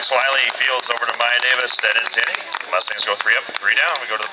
Alex Wiley fields over to Maya Davis. That ends inning. Mustangs go three up, three down. We go to the